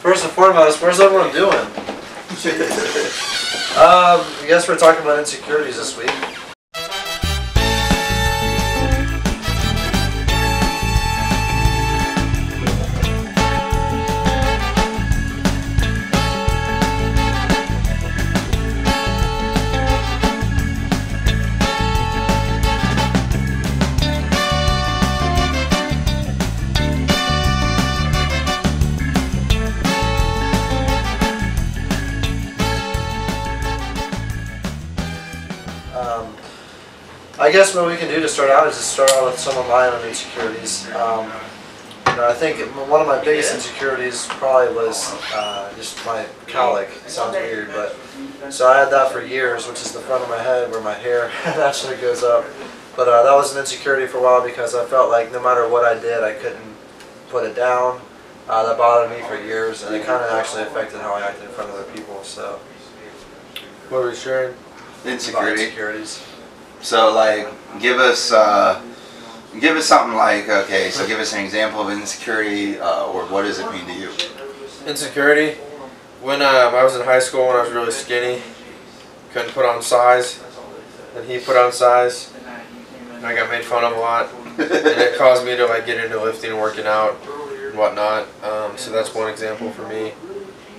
First and foremost, where's everyone doing? um, I guess we're talking about insecurities this week. I guess what we can do to start out is just start out with some of my own insecurities. Um, you know, I think one of my biggest insecurities probably was uh, just my cowlick. It sounds weird, but so I had that for years, which is the front of my head where my hair actually goes up. But uh, that was an insecurity for a while because I felt like no matter what I did, I couldn't put it down. Uh, that bothered me for years, and it kind of actually affected how I acted in front of other people. So, what were you sharing? about Insecurity. insecurities. So like, give us uh, give us something like okay. So give us an example of insecurity, uh, or what does it mean to you? Insecurity. When um, I was in high school, when I was really skinny, couldn't put on size, and he put on size, and I got made fun of a lot, and it caused me to like get into lifting and working out and whatnot. Um, so that's one example for me.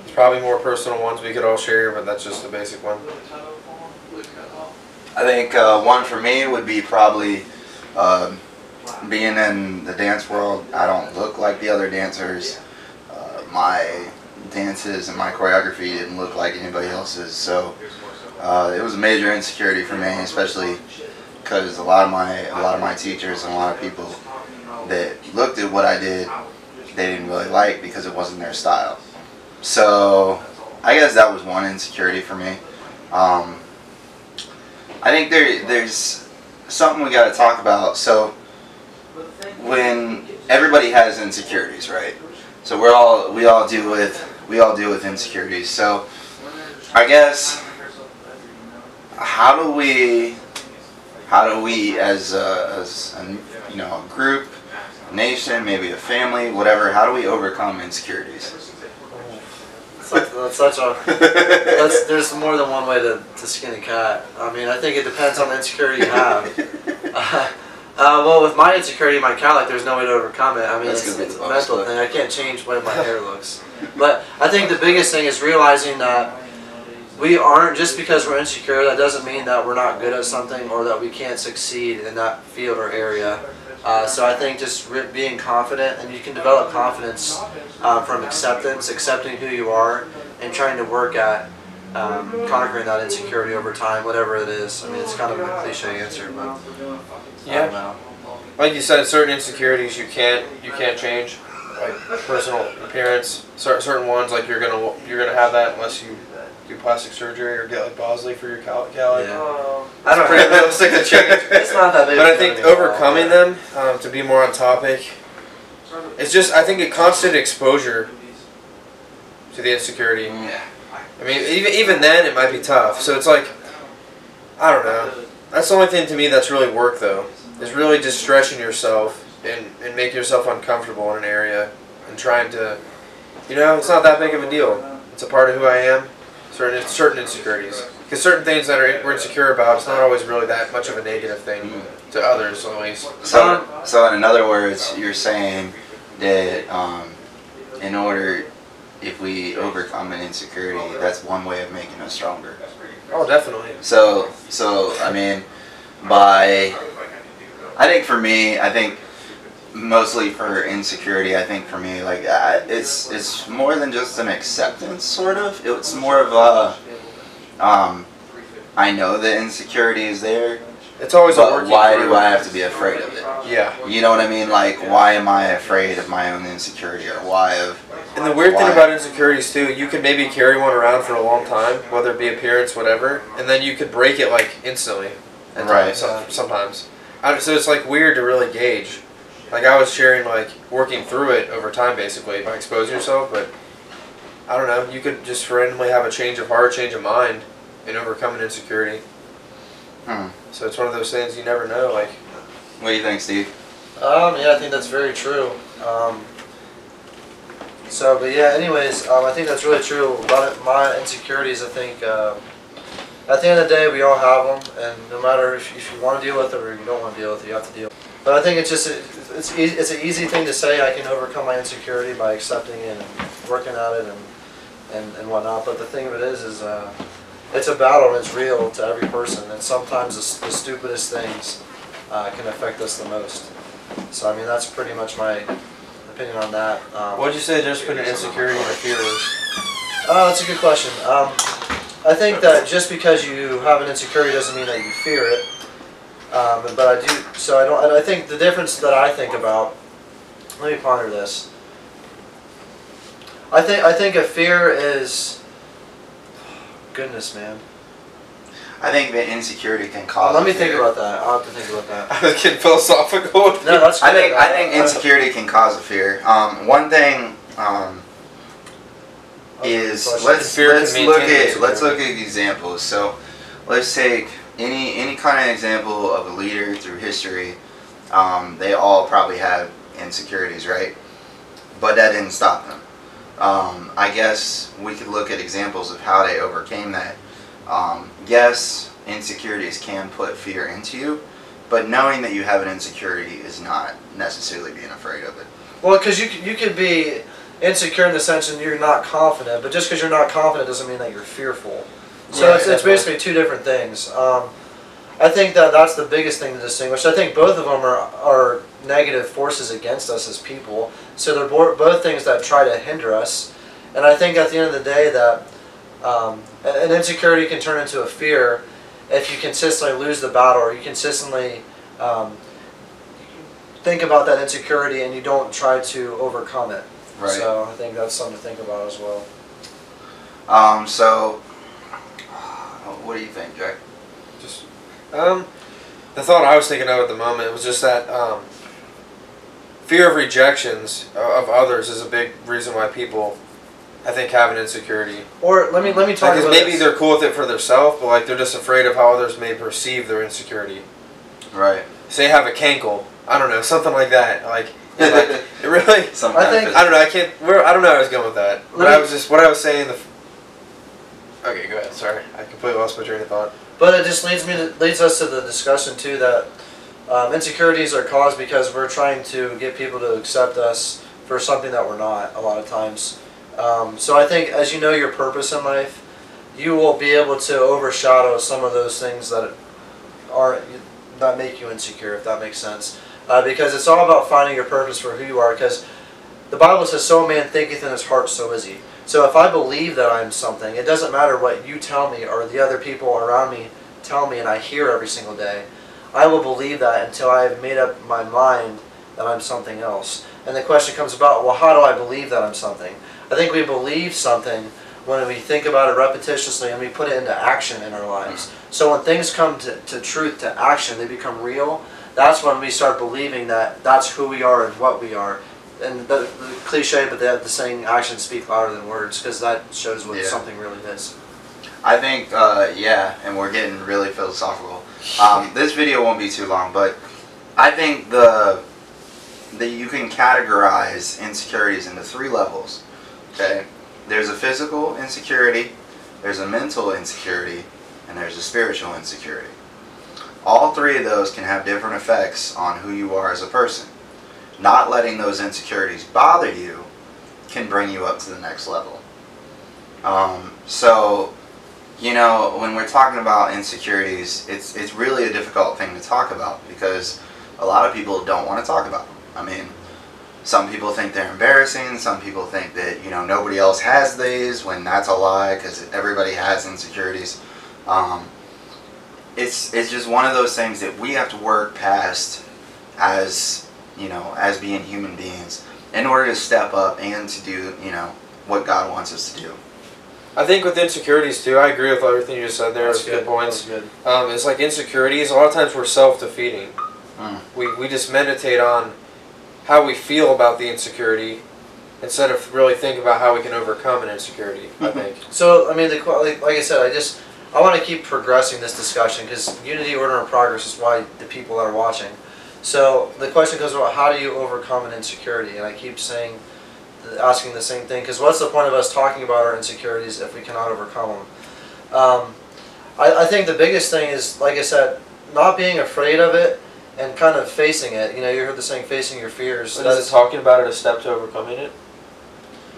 There's probably more personal ones we could all share, but that's just the basic one. I think uh, one for me would be probably um being in the dance world. I don't look like the other dancers. Uh, my dances and my choreography didn't look like anybody else's, so uh, it was a major insecurity for me, especially because a lot of my a lot of my teachers and a lot of people that looked at what I did, they didn't really like because it wasn't their style. So I guess that was one insecurity for me. Um, I think there there's something we got to talk about. So when everybody has insecurities, right? So we're all we all deal with we all deal with insecurities. So I guess how do we how do we as a, as a, you know a group, nation, maybe a family, whatever? How do we overcome insecurities? That's, such a. That's, there's more than one way to, to skin a cat. I mean, I think it depends on the insecurity you have. Uh, uh, well, with my insecurity, my cat, like, there's no way to overcome it. I mean, That's it's, it's a mental fun. thing. I can't change the way my hair looks. But I think the biggest thing is realizing that we aren't just because we're insecure. That doesn't mean that we're not good at something or that we can't succeed in that field or area. Uh, so I think just being confident, and you can develop confidence uh, from acceptance, accepting who you are, and trying to work at um, conquering that insecurity over time, whatever it is. I mean, it's kind of a cliche answer, but I don't Yeah. know. Like you said, certain insecurities you can't you can't change, like personal appearance. Cer- certain ones like you're gonna you're gonna have that unless you do plastic surgery or get like Bosley for your cal- cowlick. Yeah. I don't Pretty know. realistic to change. It's not that big. But I think deal anymore. overcoming them, um, to be more on topic, it's just I think a constant exposure to the insecurity. Yeah. I mean, even even then it might be tough. So it's like, I don't know. That's the only thing to me that's really work though. Is really just stretching yourself and and making yourself uncomfortable in an area and trying to, you know, it's not that big of a deal. It's a part of who I am. Certain certain insecurities. Because certain things that are we're insecure about, it's not always really that much of a negative thing to others, at least. So, so in other words, you're saying that um, in order, if we overcome an insecurity, that's one way of making us stronger. Oh, definitely. So, so I mean, by, I think for me, I think mostly for insecurity. I think for me, like uh, it's it's more than just an acceptance, sort of. It's more of a, um, I know the insecurity is there, It's always a but why do I have to be afraid of it? Yeah. You know what I mean? Like, why am I afraid of my own insecurity, or why of? And the weird Why? thing about insecurities too, you could maybe carry one around for a long time, whether it be appearance, whatever, and then you could break it like instantly. at Right. times, sometimes. I, so it's like weird to really gauge. Like I was sharing, like working through it over time, basically by exposing yourself. But I don't know. You could just randomly have a change of heart, change of mind, and overcome an insecurity. Hmm. So it's one of those things you never know. Like What do you think, Steve? Um, yeah, I think that's very true. Um, So, but yeah. Anyways, um, I think that's really true. A lot of my insecurities, I think, uh, at the end of the day, we all have them, and no matter if, if you want to deal with it or you don't want to deal with it, you have to deal. But I think it's just it's it's an easy thing to say. I can overcome my insecurity by accepting it and working at it and and, and whatnot. But the thing of it is, is uh, it's a battle and it's real to every person. And sometimes the, the stupidest things uh, can affect us the most. So I mean, that's pretty much my opinion on that. Um, What'd you say the difference between insecurity and fear is? Oh, that's a good question. Um, I think that just because you have an insecurity doesn't mean that you fear it. Um, but I do. So I don't. And I think the difference that I think about. Let me ponder this. I think I think a fear is. Goodness, man. I think that insecurity can cause. let me a think fear. about that. I'll have to think about that. I was getting philosophical. No, that's. I think I think insecurity can cause a fear. Um, one thing um, is let's let's look at insecurity. let's look at examples. So let's take any any kind of example of a leader through history. Um, they all probably have insecurities, right? But that didn't stop them. Um, I guess we could look at examples of how they overcame that. Um, yes, insecurities can put fear into you, but knowing that you have an insecurity is not necessarily being afraid of it. Well, because you you could be insecure in the sense that you're not confident, but just because you're not confident doesn't mean that you're fearful. So Right, it's, it's basically two different things. Um, I think that that's the biggest thing to distinguish. I think both of them are, are negative forces against us as people. So they're bo- both things that try to hinder us. And I think at the end of the day that um, a- an insecurity can turn into a fear if you consistently lose the battle or you consistently um, think about that insecurity and you don't try to overcome it. Right. So I think that's something to think about as well. Um, so, what do you think, Jack? Just, um, the thought I was thinking of at the moment was just that um, fear of rejections of others is a big reason why people, I think, have an insecurity. Or let me let me talk Because about maybe this. they're cool with it for themselves, but like they're just afraid of how others may perceive their insecurity. Right. Say have a cankle, I don't know, something like that. Like, it, like it really. Some I think- I don't know. I can't. Where I don't know. How I was going with that. But Let I was just what I was saying. The. Okay, go ahead. Sorry, I completely lost my train of thought. But it just leads me to, leads us to the discussion too that um, insecurities are caused because we're trying to get people to accept us for something that we're not a lot of times. Um, so I think as you know your purpose in life, you will be able to overshadow some of those things that are that make you insecure, if that makes sense. Uh, because it's all about finding your purpose for who you are. Because the Bible says, "So a man thinketh in his heart, so is he." So if I believe that I'm something, it doesn't matter what you tell me or the other people around me tell me and I hear every single day. I will believe that until I have made up my mind that I'm something else. And the question comes about, well, how do I believe that I'm something? I think we believe something when we think about it repetitiously and we put it into action in our lives. So when things come to, to truth, to action, they become real. That's when we start believing that that's who we are and what we are and the, the cliche, but the, the saying actions speak louder than words because that shows what Yeah. something really is. I think, uh, yeah, and we're getting really philosophical. Um, this video won't be too long, but I think the that you can categorize insecurities into three levels. Okay, there's a physical insecurity, there's a mental insecurity, and there's a spiritual insecurity. All three of those can have different effects on who you are as a person. Not letting those insecurities bother you can bring you up to the next level. Um, so you know, when we're talking about insecurities, it's it's really a difficult thing to talk about because a lot of people don't want to talk about them. I mean, some people think they're embarrassing. Some people think that you know nobody else has these when that's a lie because everybody has insecurities. Um, it's it's just one of those things that we have to work past as you know as being human beings in order to step up and to do you know what God wants us to do. I think with insecurities too, I agree with everything you just said there. That's good points. That's good. Um, it's like insecurities. A lot of times we're self-defeating. Mm. We we just meditate on how we feel about the insecurity instead of really think about how we can overcome an insecurity. I think. So I mean, the, like, like I said, I just I want to keep progressing this discussion because unity, order, and progress is why the people are watching. So the question goes about how do you overcome an insecurity, and I keep saying asking the same thing. Because what's the point of us talking about our insecurities if we cannot overcome them? Um, I, I think the biggest thing is, like I said, not being afraid of it and kind of facing it. You know, you heard the saying, facing your fears. So is it talking about it a step to overcoming it?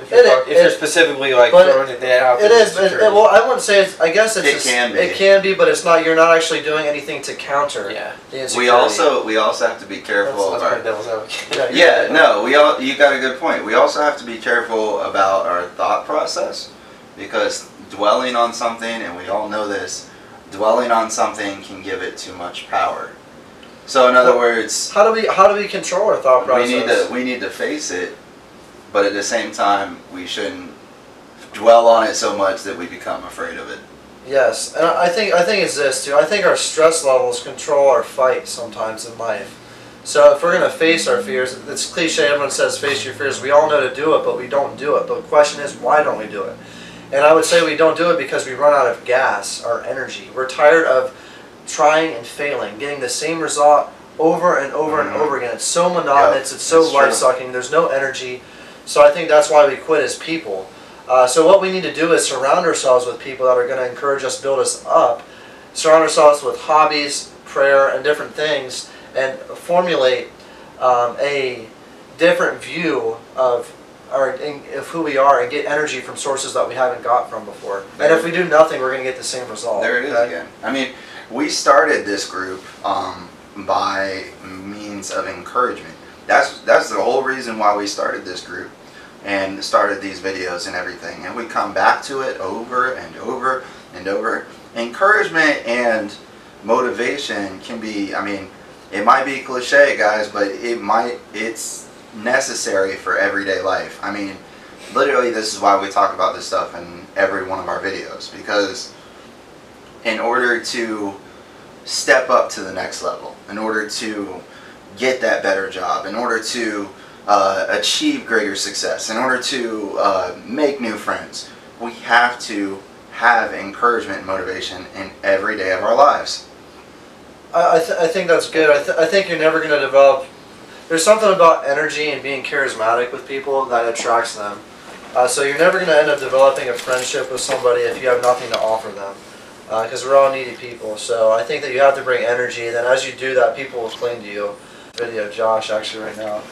If you're, is- talk- if you're specifically like throwing it that out It there, is, but it, well, I wouldn't say it's. I guess it's. It just- can be. It can be, but it's not. You're not actually doing anything to counter yeah. the insecurity. We also we also have to be careful that's of our devil's advocate. Yeah, Yeah, no, we all you got a good point. We also have to be careful about our thought process because dwelling on something and we all know this, dwelling on something can give it too much power. So in other words, How do we how do we control our thought process? we need to we need to face it, but at the same time we shouldn't dwell on it so much that we become afraid of it. Yes, and I I think I think it's this too. I think our stress levels control our fight sometimes in life. So if we're gonna face our fears, it's cliche. Everyone says face your fears. We all know to do it, but we don't do it. But the question is, why don't we do it? And I would say we don't do it because we run out of gas, our energy. We're tired of trying and failing, getting the same result over and over and Mhm. over again. It's so monotonous. it's so life sucking. There's no energy. So I think that's why we quit as people. Uh, so what we need to do is surround ourselves with people that are going to encourage us, build us up. Surround ourselves with hobbies, prayer, and different things, and formulate um, a different view of our of who we are, and get energy from sources that we haven't got from before. And if we do nothing, we're going to get the same result. There it is okay? again. I mean, we started this group um, by means of encouragement. That's that's the whole reason why we started this group and started these videos and everything. And we come back to it over and over and over. Encouragement and motivation can be. I mean, it might be cliche, guys, but it might. It's necessary for everyday life. I mean, literally, this is why we talk about this stuff in every one of our videos because in order to step up to the next level, in order to get that better job, in order to uh, achieve greater success, in order to uh, make new friends, we have to have encouragement and motivation in every day of our lives. I, th- I think that's good. I, th- I think you're never going to develop. There's something about energy and being charismatic with people that attracts them. Uh, so you're never going to end up developing a friendship with somebody if you have nothing to offer them. Because we're all needy people. So I think that you have to bring energy. and Then as you do that, people will cling to you. Video of Josh actually right now.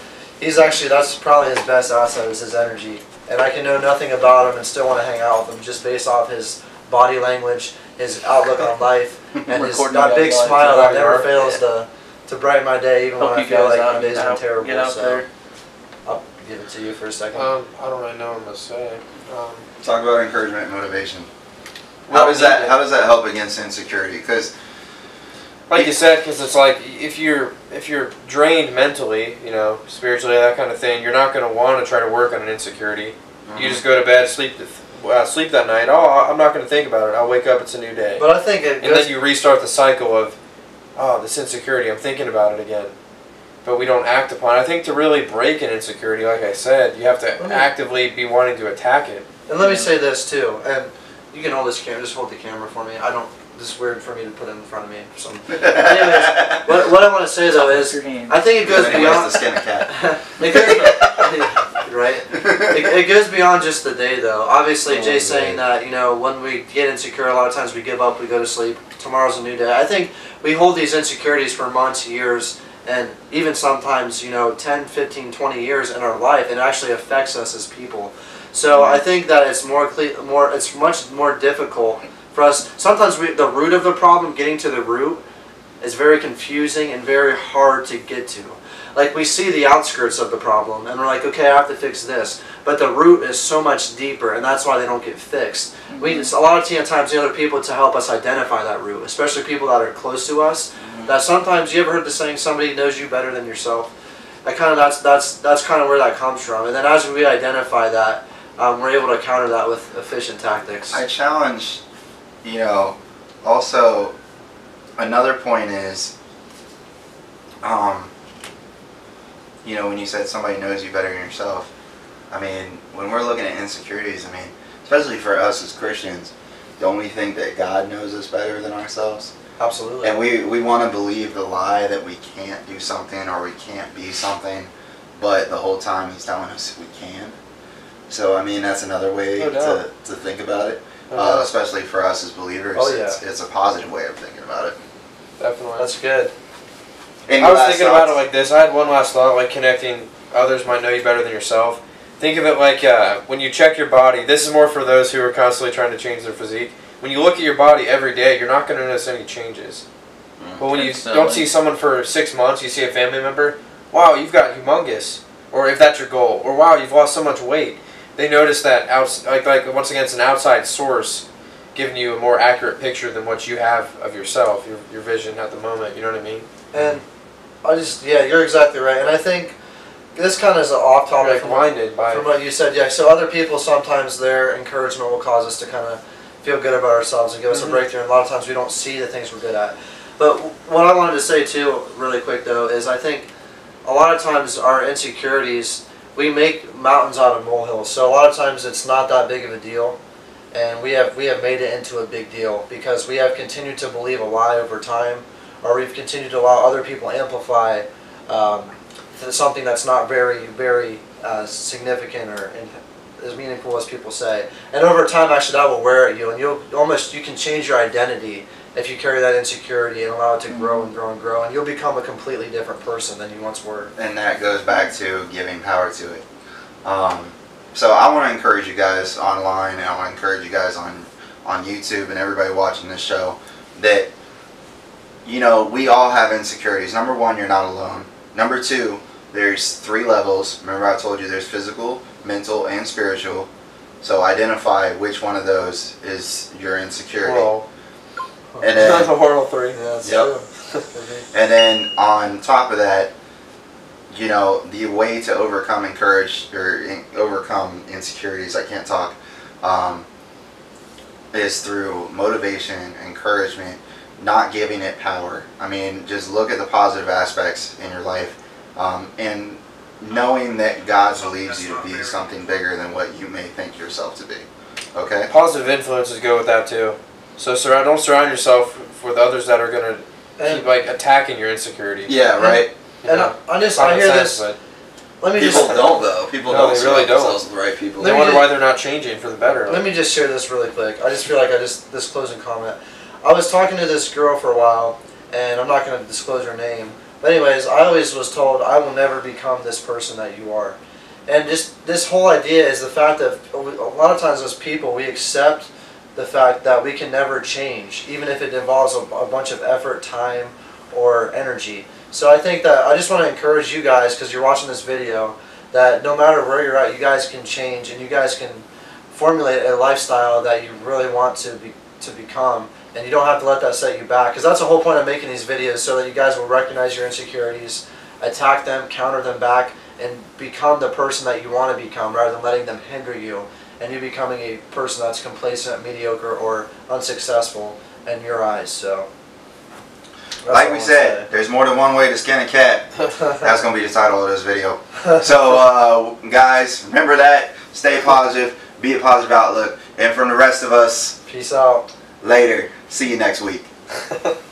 He's actually that's probably his best asset is his energy. And I can know nothing about him and still want to hang out with him just based off his body language, his outlook on life, and his that big guys smile that never Yeah. fails to to brighten my day, even Help when I feel like out. my day's Get been terrible. get out so there. I'll give it to you for a second. Um, I don't really know what I'm gonna say. Um, Talk about encouragement and motivation. Well, How does that yeah. How does that help against insecurity? Because like you said, because it's like if you're if you're drained mentally, you know, spiritually, that kind of thing, you're not gonna want to try to work on an insecurity. You just go to bed, sleep, th- uh, sleep that night. Oh, I'm not gonna think about it. I'll wake up. It's a new day. but I think it and then you restart the cycle of, oh, this insecurity. I'm thinking about it again, but we don't act upon it. I think to really break an insecurity, like I said, you have to Let me- actively be wanting to attack it. and let me say this too, and you can hold this camera. Just hold the camera for me. I don't. This is weird for me to put it in front of me. For some. Anyways, what, what I want to say though is, I think it goes Anybody wants beyond. to skin a cat. it goes, right. It, it goes beyond just the day though. Obviously, Oh, Jay's man. saying that you know when we get insecure, a lot of times we give up, we go to sleep. Tomorrow's a new day. I think we hold these insecurities for months, years, and even sometimes you know 10, 15, 20 years in our life, it actually affects us as people. So I think that it's more cle- more it's much more difficult for us. Sometimes we, the root of the problem, getting to the root, is very confusing and very hard to get to. Like we see the outskirts of the problem and we're like, okay, I have to fix this. But the root is so much deeper and that's why they don't get fixed. We mm-hmm. just, a lot of times need other people to help us identify that root, especially people that are close to us. Mm-hmm. That sometimes you ever heard the saying somebody knows you better than yourself? That kind of that's that's that's kind of where that comes from. And then as we identify that, um, we're able to counter that with efficient tactics. I challenge, you know, also another point is, um, you know, when you said somebody knows you better than yourself, I mean, when we're looking at insecurities, I mean, especially for us as Christians, don't we think that God knows us better than ourselves? Absolutely. And we, we want to believe the lie that we can't do something or we can't be something, but the whole time He's telling us we can. So I mean, that's another way No to, to think about it, No uh, especially for us as believers. Oh, yeah. it's, it's a positive way of thinking about it. Definitely. That's good. Any I was last thinking about it like this. I had one last thought, like connecting others might know you better than yourself. Think of it like uh, when you check your body. This is more for those who are constantly trying to change their physique. When you look at your body every day, you're not going to notice any changes. But when you Instantly. don't see someone for six months, you see a family member. Wow, you've got humongous, or if that's your goal, or wow, you've lost so much weight. They notice that outs like like once again, it's an outside source giving you a more accurate picture than what you have of yourself, your, your vision at the moment. You know what I mean? And I just yeah, you're exactly right. And I think this kind of is an off topic like from, blinded by from what you said. Yeah. So other people sometimes their encouragement will cause us to kind of feel good about ourselves and give us Mhm. a breakthrough. And a lot of times we don't see the things we're good at. But what I wanted to say too, really quick though, is I think a lot of times our insecurities we make mountains out of molehills. So a lot of times it's not that big of a deal. And we have we have made it into a big deal because we have continued to believe a lie over time, or we've continued to allow other people amplify um, something that's not very very uh, significant or as meaningful as people say. And over time, actually, that will wear at you, and you'll almost you can change your identity if you carry that insecurity and allow it to grow and grow and grow, and you'll become a completely different person than you once were. and that goes back to giving power to it. Um, so I want to encourage you guys online, and I want to encourage you guys on on YouTube and everybody watching this show that you know we all have insecurities. Number one, you're not alone. Number two, there's three levels. Remember, I told you there's physical, mental, and spiritual. So identify which one of those is your insecurity. Well, And then the moral three. Yeah, that's Yep. true. And then on top of that, you know, the way to overcome encourage or in, overcome insecurities, I can't talk, um, is through motivation, encouragement, not giving it power. I mean, just look at the positive aspects in your life, um, and knowing that God believes you to be something bigger than what you may think yourself to be. Okay. Positive influences go with that too. So surround, don't surround yourself with others that are gonna keep like attacking your insecurity. Yeah. Right. You and know? I, I just I hear sense, this. Let me People just don't though. People No, don't they really don't. themselves with the right people. they Let me wonder just- why they're not changing for the better. Let me just share this really quick. I just feel like I just this closing comment. I was talking to this girl for a while, and I'm not going to disclose her name. But anyways, I always was told I will never become this person that you are, and just this whole idea is the fact that a lot of times as people we accept the fact that we can never change, even if it involves a, a bunch of effort, time, or energy. So I think that I just want to encourage you guys because you're watching this video that no matter where you're at, you guys can change and you guys can formulate a lifestyle that you really want to be to become. And you don't have to let that set you back because that's the whole point of making these videos so that you guys will recognize your insecurities attack them counter them back and become the person that you want to become rather than letting them hinder you and you becoming a person that's complacent mediocre or unsuccessful in your eyes. So Like we said, there's more than one way to skin a cat. That's gonna be the title of this video. So, uh, guys, remember that. Stay positive. Be a positive outlook. And from the rest of us, peace out later. See you next week.